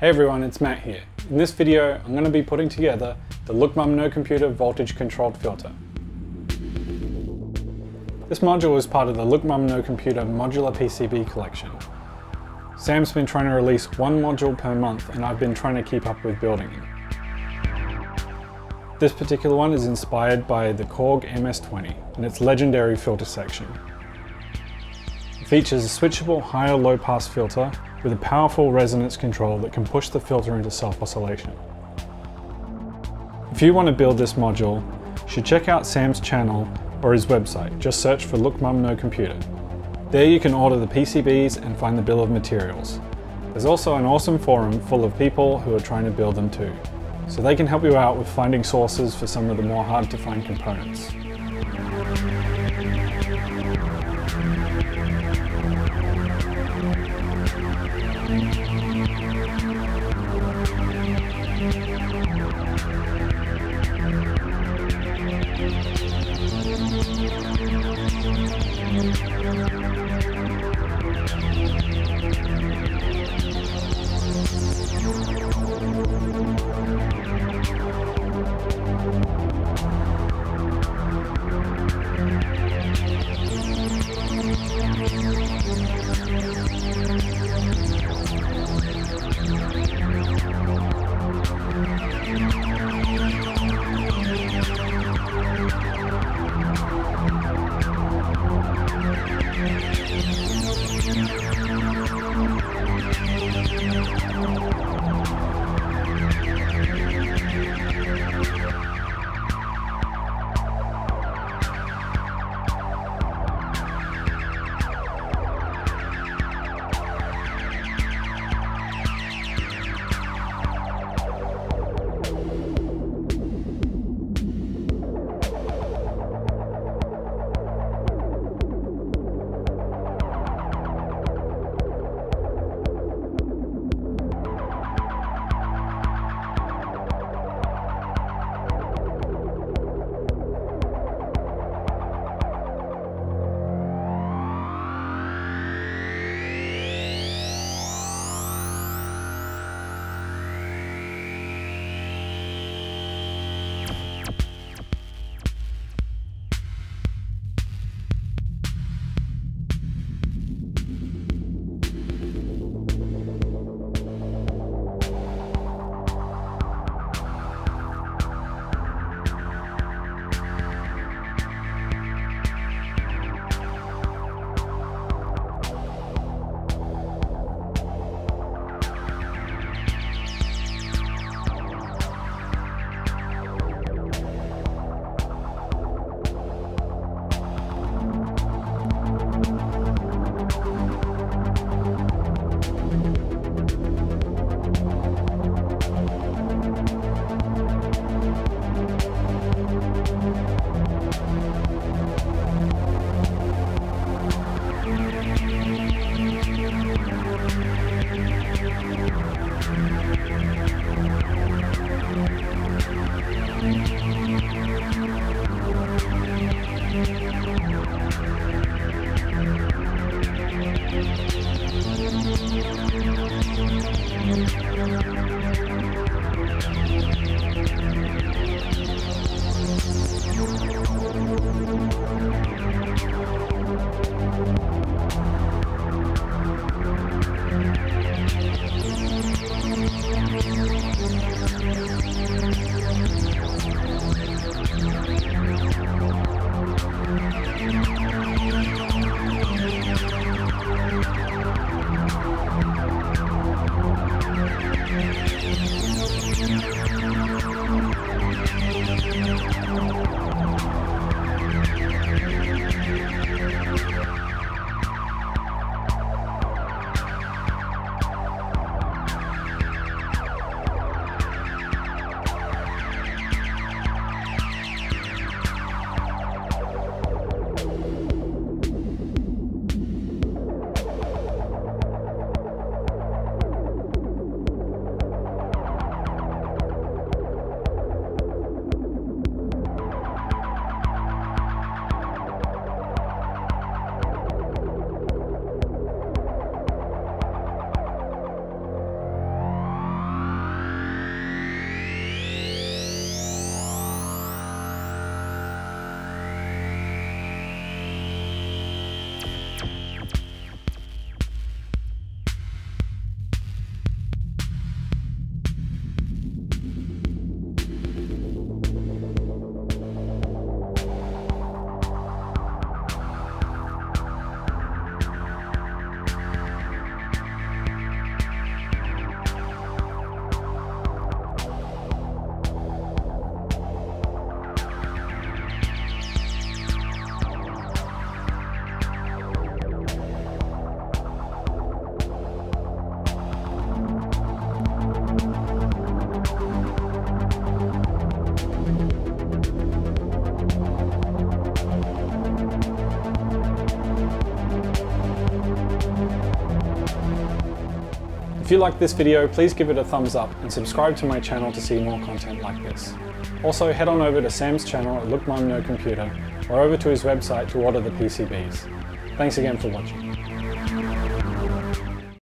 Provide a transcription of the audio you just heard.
Hey everyone, it's Matt here. In this video, I'm going to be putting together the Look Mum No Computer voltage controlled filter. This module is part of the Look Mum No Computer modular PCB collection. Sam's been trying to release one module per month and I've been trying to keep up with building it. This particular one is inspired by the Korg MS-20 and its legendary filter section. It features a switchable high or low pass filter with a powerful resonance control that can push the filter into self-oscillation. If you want to build this module, you should check out Sam's channel or his website. Just search for Look Mum No Computer. There you can order the PCBs and find the bill of materials. There's also an awesome forum full of people who are trying to build them too so they can help you out with finding sources for some of the more hard to find components. If you like this video, please give it a thumbs up and subscribe to my channel to see more content like this. Also, head on over to Sam's channel at Look Mum No Computer or over to his website to order the PCBs. Thanks again for watching.